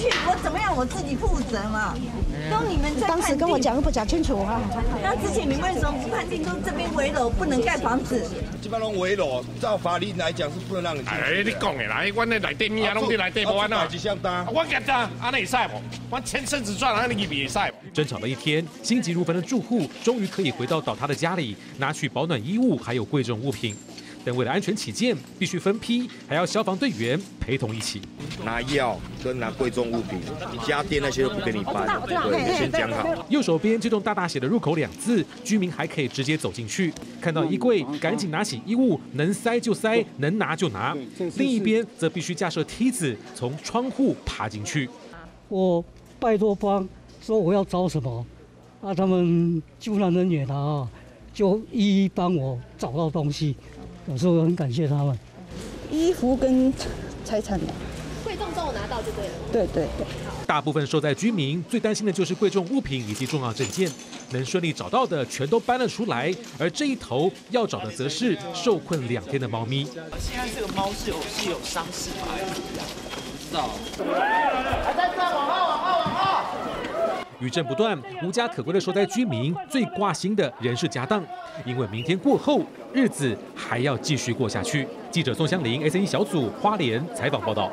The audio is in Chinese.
去，我怎么样我自己负责嘛。都你们在当时跟我讲都不讲清楚啊。那之前你为什么不判定都这边围楼不能盖房子？基本上围楼，照法律来讲是不能让你。哎，你讲的啦，我那来店面啊，拢在来店不完啊。我？我钱甚至赚，安尼也晒。争吵了一天，心急如焚的住户终于可以回到倒塌的家里，拿取保暖衣物还有贵重物品。但为了安全起见，必须分批，还要消防队员陪同一起拿药跟拿贵重物品，家电那些都不给你搬，对，先讲好。右手边这栋大大写的入口两字，居民还可以直接走进去，看到衣柜赶紧拿起衣物，能塞就塞，能拿就拿。另一边则必须架设梯子，从窗户爬进去。我拜托方说我要找什么，啊，他们救难人员啊，就一一帮我找到东西。有时候很感谢他们，衣服跟财产的，贵重都有拿到就对了。对对对，大部分受灾居民最担心的就是贵重物品以及重要证件，能顺利找到的全都搬了出来，而这一头要找的则是受困两天的猫咪。现在这个猫是有是有伤势吗？不知道。还在这，往后往后往后。余震不断，无家可归的受灾居民最挂心的人是家当，因为明天过后，日子还要继续过下去。记者宋香林 S N 小组花莲采访报道。